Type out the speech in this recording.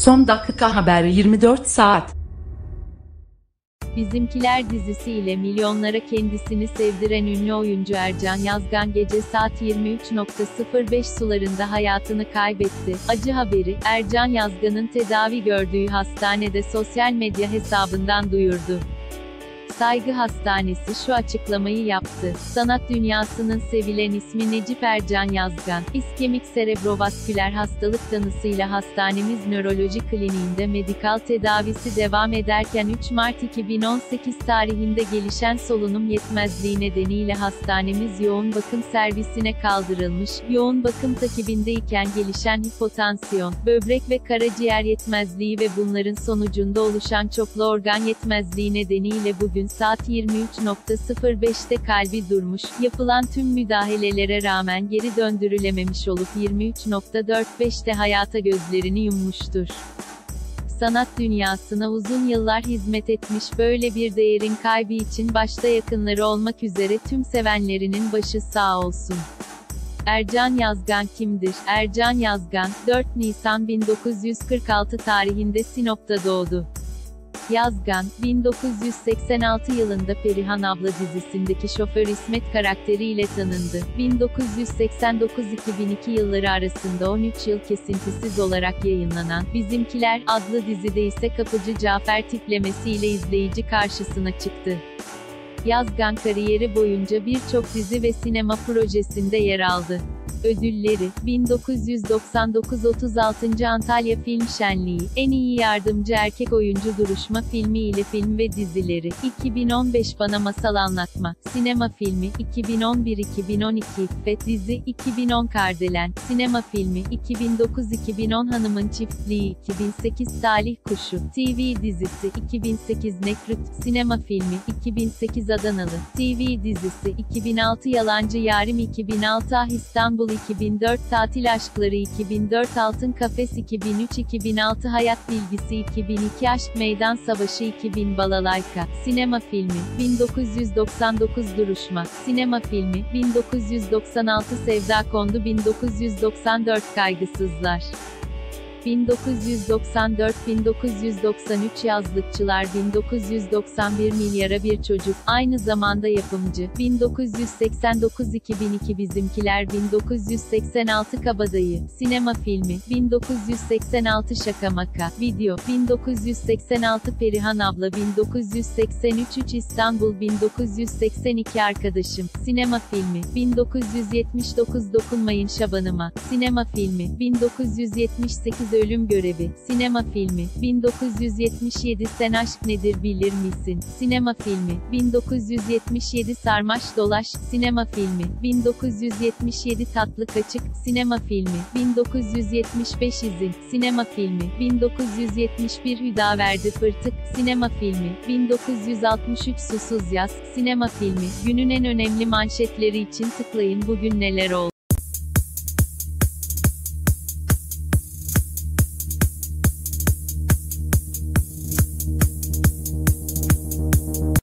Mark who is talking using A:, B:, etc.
A: Son dakika haberi 24 saat.
B: Bizimkiler dizisi ile milyonlara kendisini sevdiren ünlü oyuncu Ercan Yazgan gece saat 23.05 sularında hayatını kaybetti. Acı haberi, Ercan Yazgan'ın tedavi gördüğü hastanede sosyal medya hesabından duyurdu. Saygı Hastanesi şu açıklamayı yaptı. Sanat dünyasının sevilen ismi Necip Ercan Yazgan, iskemik serebrovasküler hastalık tanısıyla hastanemiz nöroloji kliniğinde medikal tedavisi devam ederken 3 Mart 2018 tarihinde gelişen solunum yetmezliği nedeniyle hastanemiz yoğun bakım servisine kaldırılmış, yoğun bakım takibindeyken gelişen hipotansiyon, böbrek ve karaciğer yetmezliği ve bunların sonucunda oluşan çoklu organ yetmezliği nedeniyle bugün saat 23.05'te kalbi durmuş, yapılan tüm müdahalelere rağmen geri döndürülememiş olup 23.45'te hayata gözlerini yummuştur. Sanat dünyasına uzun yıllar hizmet etmiş böyle bir değerin kaybı için başta yakınları olmak üzere tüm sevenlerinin başı sağ olsun. Ercan Yazgan kimdir? Ercan Yazgan, 4 Nisan 1946 tarihinde Sinop'ta doğdu. Yazgan, 1986 yılında Perihan Abla dizisindeki şoför İsmet karakteriyle tanındı. 1989-2002 yılları arasında 13 yıl kesintisiz olarak yayınlanan Bizimkiler adlı dizide ise kapıcı Cafer tiplemesiyle izleyici karşısına çıktı. Yazgan kariyeri boyunca birçok dizi ve sinema projesinde yer aldı. Ödülleri 1999 36. Antalya Film Şenliği En iyi yardımcı erkek oyuncu duruşma filmi ile film ve dizileri 2015 Bana Masal Anlatma Sinema filmi 2011-2012 ve dizi 2010 Kardelen Sinema filmi 2009-2010 Hanımın Çiftliği 2008 Talih Kuşu TV dizisi 2008 Nekrut Sinema filmi 2008 Adanalı TV dizisi 2006 Yalancı Yarim 2006 Ah İstanbul 2004 Tatil Aşkları 2004 Altın Kafes 2003 2006 Hayat Bilgisi 2002 Aşk Meydan Savaşı 2000 Balalayka Sinema filmi 1999 Duruşma Sinema filmi 1996 Sevda Kondu 1994 Kaygısızlar 1994-1993 yazlıkçılar 1991 milyara bir çocuk, aynı zamanda yapımcı, 1989-2002 bizimkiler 1986 kabadayı, sinema filmi, 1986 şaka maka, video, 1986 Perihan abla 1983 3 İstanbul 1982 arkadaşım, sinema filmi, 1979 dokunmayın şabanıma, sinema filmi, 1978 Ölüm Görevi, sinema filmi, 1977 Sen Aşk Nedir Bilir Misin, sinema filmi, 1977 Sarmaş Dolaş, sinema filmi, 1977 Tatlı Kaçık, sinema filmi, 1975 İzin, sinema filmi, 1971 Hüdaverdi Fırtık, sinema filmi, 1963 Susuz Yaz, sinema filmi, günün en önemli manşetleri için tıklayın bugün neler oldu.